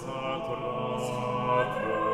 sacra sacra